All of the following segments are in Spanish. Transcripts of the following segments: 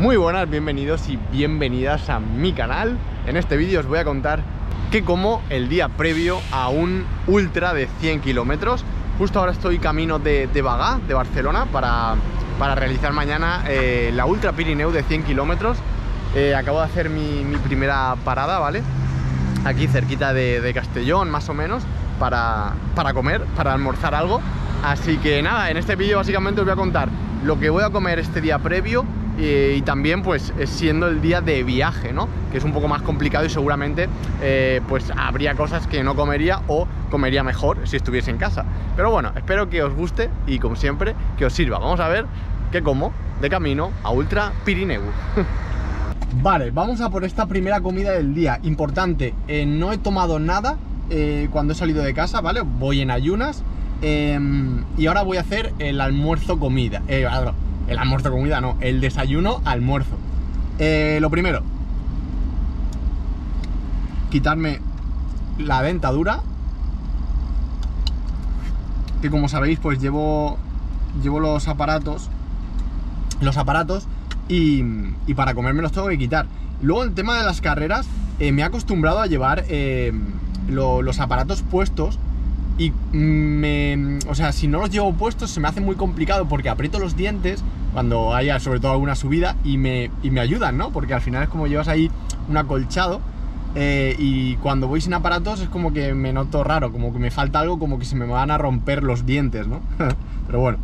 Muy buenas, bienvenidos y bienvenidas a mi canal. En este vídeo os voy a contar qué como el día previo a un ultra de 100 kilómetros. Justo ahora estoy camino de, de Bagá, de Barcelona, para, para realizar mañana eh, la Ultra Pirineu de 100 kilómetros. Eh, acabo de hacer mi, mi, primera parada, ¿vale? Aquí cerquita de, de Castellón, más o menos, para, para comer, para almorzar algo. Así que nada, en este vídeo básicamente os voy a contar lo que voy a comer este día previo y, y, también pues siendo el día de viaje, ¿no? Que es un poco más complicado y seguramente eh, pues habría cosas que no comería o comería mejor si estuviese en casa. Pero bueno, espero que os guste y como siempre que os sirva. Vamos a ver qué como de camino a Ultra Pirineu. Vale, vamos a por esta primera comida del día. Importante, eh, no he tomado nada eh, cuando he salido de casa, ¿vale? Voy en ayunas. Eh, y ahora voy a hacer el almuerzo comida. Eh, el almuerzo comida no, el desayuno almuerzo. Eh, lo primero, quitarme la dentadura. Que como sabéis, pues llevo, llevo los aparatos. Los aparatos y, y, para comer me los tengo que quitar. Luego el tema de las carreras, eh, me he acostumbrado a llevar eh, lo, los aparatos puestos y me, o sea, si no los llevo puestos se me hace muy complicado porque aprieto los dientes cuando haya sobre todo alguna subida y me, y me ayudan, ¿no? Porque al final es como llevas ahí un acolchado eh, y cuando voy sin aparatos es como que me noto raro, como que me falta algo, como que se me van a romper los dientes, ¿no? Pero bueno,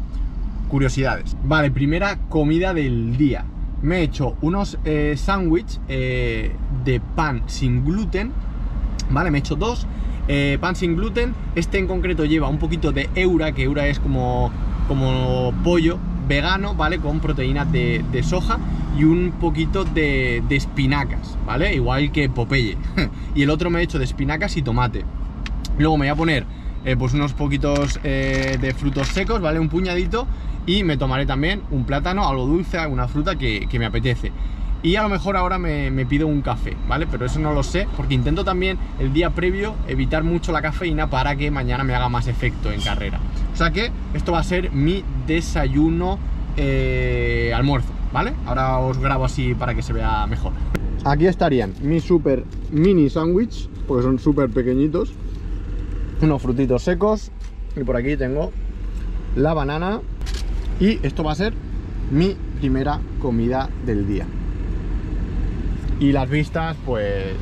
curiosidades. Vale, primera comida del día. Me he hecho unos eh, sándwiches eh, de pan sin gluten, ¿vale? Me he hecho dos eh, pan sin gluten. Este en concreto lleva un poquito de eura, que eura es como, como pollo vegano, ¿vale? Con proteínas de, soja y un poquito de, espinacas, ¿vale? Igual que Popeye. y el otro me he hecho de espinacas y tomate. Luego me voy a poner eh, pues unos poquitos eh, de frutos secos, ¿vale? Un puñadito. Y me tomaré también un plátano, algo dulce, alguna fruta que me apetece y a lo mejor ahora me, pido un café, ¿vale? Pero eso no lo sé, porque intento también el día previo evitar mucho la cafeína para que mañana me haga más efecto en carrera. O sea que esto va a ser mi desayuno eh, almuerzo, ¿vale? Ahora os grabo así para que se vea mejor. Aquí estarían mis super mini sándwich, porque son súper pequeñitos, unos frutitos secos, y por aquí tengo la banana, y esto va a ser mi primera comida del día y las vistas pues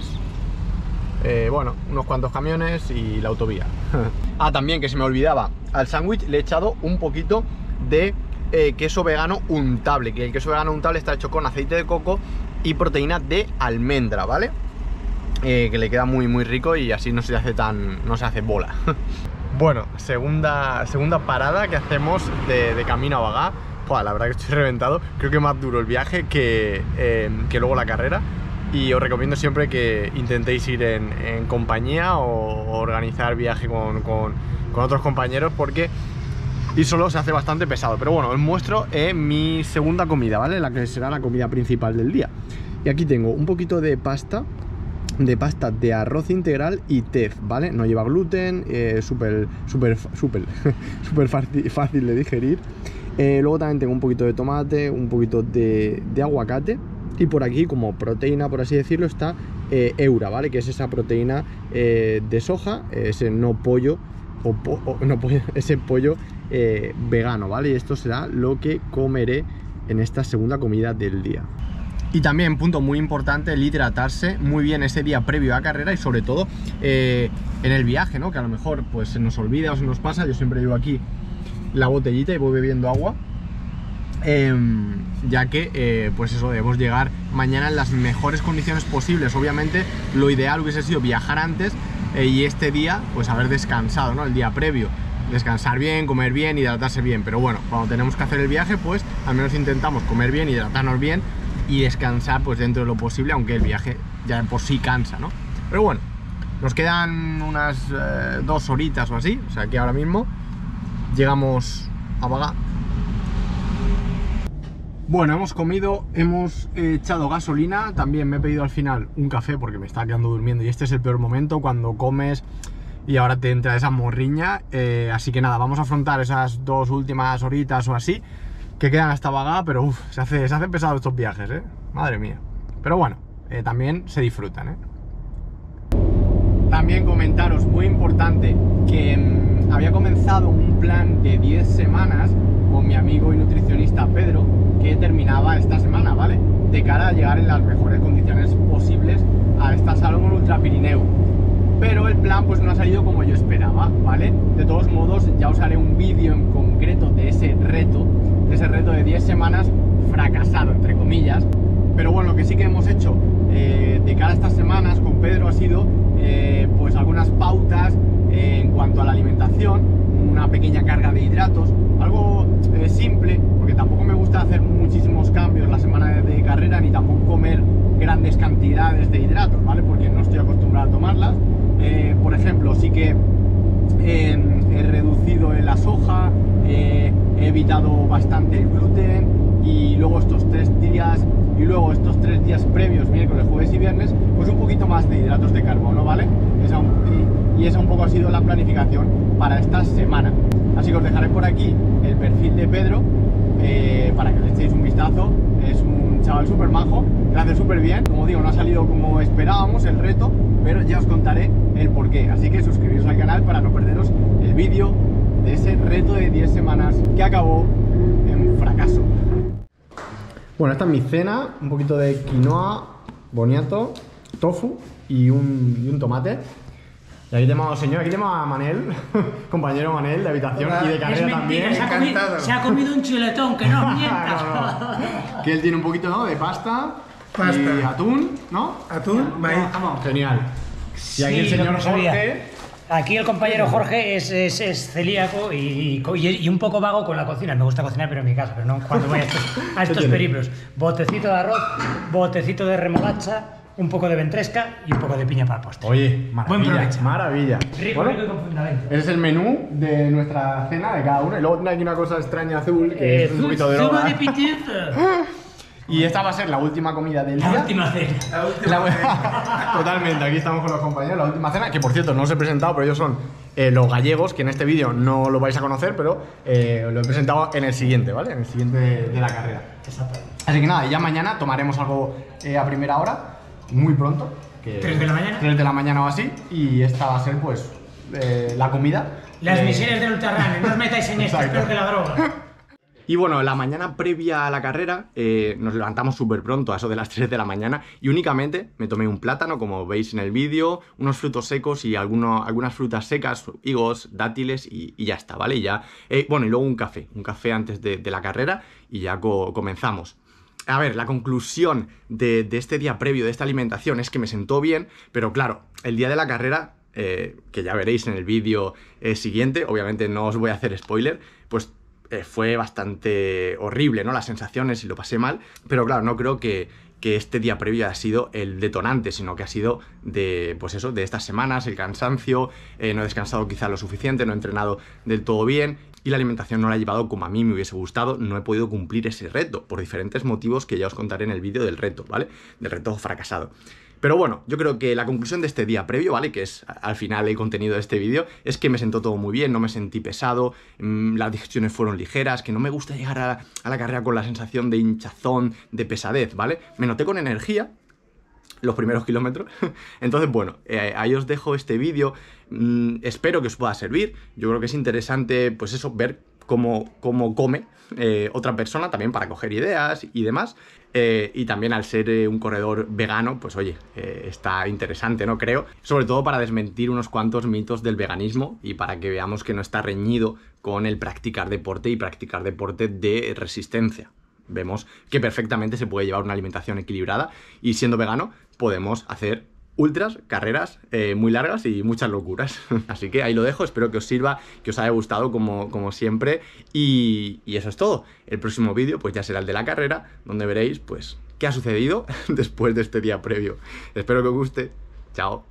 eh, bueno unos cuantos camiones y la autovía. Ah también que se me olvidaba. Al sándwich le he echado un poquito de eh, queso vegano untable que el queso vegano untable está hecho con aceite de coco y proteína de almendra vale eh, que le queda muy muy rico y así no se hace tan no se hace bola. Bueno segunda segunda parada que hacemos de, camino a Bagá. La verdad que estoy reventado. Creo que más duro el viaje que, que luego la carrera y os recomiendo siempre que intentéis ir en, compañía o, organizar viaje con, con, con, otros compañeros porque ir solo se hace bastante pesado. Pero bueno, os muestro eh, mi segunda comida, ¿vale? La que será la comida principal del día. Y aquí tengo un poquito de pasta, de pasta de arroz integral y tef, ¿vale? No lleva gluten, eh, súper, súper, súper, súper fácil de digerir. Eh, luego también tengo un poquito de tomate, un poquito de, de aguacate y por aquí, como proteína, por así decirlo, está eh, Eura, ¿vale? Que es esa proteína eh, de soja, ese no pollo, o, no pollo, ese pollo eh, vegano, ¿vale? Y esto será lo que comeré en esta segunda comida del día. Y también, punto muy importante, el hidratarse muy bien ese día previo a carrera y sobre todo eh, en el viaje, ¿no? Que a lo mejor pues se nos olvida o se nos pasa, yo siempre llevo aquí la botellita y voy bebiendo agua eh, ya que eh, pues eso debemos llegar mañana en las mejores condiciones posibles obviamente lo ideal hubiese sido viajar antes eh, y este día pues haber descansado ¿no? el día previo descansar bien, comer bien, hidratarse bien pero bueno, cuando tenemos que hacer el viaje pues al menos intentamos comer bien, hidratarnos bien y descansar pues dentro de lo posible aunque el viaje ya por sí cansa ¿no? pero bueno, nos quedan unas eh, dos horitas o así o sea que ahora mismo llegamos a Bagá bueno, hemos comido, hemos echado gasolina, también me he pedido al final un café porque me estaba quedando durmiendo y este es el peor momento cuando comes y ahora te entra esa morriña, eh, así que nada, vamos a afrontar esas dos últimas horitas o así que quedan hasta Bagá, pero uf, se, hace, se hacen pesados estos viajes, ¿eh? Madre mía. Pero bueno, eh, también se disfrutan. También comentaros, muy importante, que mm, había comenzado un plan de 10 semanas con mi amigo y nutricionista Pedro, que terminaba esta semana, ¿vale? De cara a llegar en las mejores condiciones posibles a esta Salomon Ultra Pirineo. Pero el plan pues no ha salido como yo esperaba, ¿vale? De todos modos, ya os haré un vídeo en concreto de ese reto, de ese reto de 10 semanas fracasado, entre comillas. Pero bueno, lo que sí que hemos hecho eh, de cara a estas semanas con Pedro ha sido eh, pues algunas pautas eh, en cuanto a la alimentación, una pequeña carga de hidratos, algo simple, porque tampoco me gusta hacer muchísimos cambios la semana de, carrera, ni tampoco comer grandes cantidades de hidratos, ¿vale? Porque no estoy acostumbrado a tomarlas. por ejemplo, sí que he reducido la soja, he evitado bastante el gluten y luego estos tres días y luego estos tres días previos, miércoles, jueves y viernes, pues un poquito más de hidratos de carbono, ¿vale? y, esa un poco ha sido la planificación para esta semana. Así que os dejaré por aquí el perfil de Pedro eh, para que le echéis un vistazo. Es un chaval súper majo, que hace súper bien. Como digo, no ha salido como esperábamos el reto, pero ya os contaré el porqué. Así que suscribiros al canal para no perderos el vídeo de ese reto de 10 semanas que acabó en fracaso. Bueno, esta es mi cena, un poquito de quinoa, boniato, tofu y un, tomate. Y aquí tenemos, señor, aquí tenemos a Manel, compañero Manel de habitación y de carrera también. Se ha, comido, se ha, comido, un chuletón, que no mientas. Que él tiene un poquito ¿no? de pasta, pasta, y atún, ¿no? Atún, maíz. Genial. Y aquí el señor Jorge Aquí el compañero Jorge es, es, celíaco y, y, un poco vago con la cocina. Me gusta cocinar, pero en mi casa, pero no cuando voy a estos, a estos periplos. Botecito de arroz, botecito de remolacha, un poco de ventresca y un poco de piña para el postre. Oye, maravilla. Maravilla. Rico, rico y con fundamento. Ese es el menú de nuestra cena de cada uno. Y luego tiene aquí una cosa extraña azul, que es un poquito de droga. de Y esta va a ser la última comida del día. La última cena. Totalmente, aquí estamos con los compañeros. La última cena, que por cierto no os he presentado, pero ellos son eh, los gallegos, que en este vídeo no lo vais a conocer, pero eh, lo he presentado en el siguiente, ¿vale? En el siguiente de, la carrera. Exacto. Así que nada, ya mañana tomaremos algo eh, a primera hora, muy pronto. Que ¿Tres de la mañana? Tres de la mañana o así. Y esta va a ser, pues, la comida. Las misiones del Ultrarrun, no os metáis en esto, espero que la droga. Y bueno, la mañana previa a la carrera eh, nos levantamos súper pronto, a eso de las 3 de la mañana, y únicamente me tomé un plátano, como veis en el vídeo, unos frutos secos y algunas frutas secas, higos, dátiles y, ya está, ¿vale? Y ya, eh, bueno, y luego un café, un café antes de, la carrera y ya comenzamos. A ver, la conclusión de, este día previo, de esta alimentación, es que me sentó bien, pero claro, el día de la carrera eh, que ya veréis en el vídeo siguiente, obviamente no os voy a hacer spoiler, pues eh, fue bastante horrible, ¿no? Las sensaciones y lo pasé mal, pero claro, no creo que, este día previo haya sido el detonante, sino que ha sido de, pues eso, de estas semanas, el cansancio, eh, no he descansado quizá lo suficiente, no he entrenado del todo bien y la alimentación no la he llevado como a mí me hubiese gustado, no he podido cumplir ese reto, por diferentes motivos que ya os contaré en el vídeo del reto, ¿vale? Del reto fracasado. Pero bueno, yo creo que la conclusión de este día previo, ¿vale? Que es al final el contenido de este vídeo, es que me sentó todo muy bien, no me sentí pesado, mm, las digestiones fueron ligeras, que no me gusta llegar a, la carrera con la sensación de hinchazón, de pesadez, ¿vale? Me noté con energía, los primeros kilómetros. Entonces, bueno, eh, ahí os dejo este vídeo. Mm, espero que os pueda servir. Yo creo que es interesante, pues eso, ver cómo, cómo come eh, otra persona también para coger ideas y demás. Eh, y también al ser un corredor vegano, pues oye, está interesante, ¿no? Creo. Sobre todo para desmentir unos cuantos mitos del veganismo y para que veamos que no está reñido con el practicar deporte y practicar deporte de resistencia. Vemos que perfectamente se puede llevar una alimentación equilibrada y siendo vegano podemos hacer ultras, carreras eh, muy largas y muchas locuras. Así que ahí lo dejo, espero que os sirva, que os haya gustado como, como siempre. Y, y, eso es todo. El próximo vídeo pues ya será el de la carrera, donde veréis pues qué ha sucedido después de este día previo. Espero que os guste. Chao.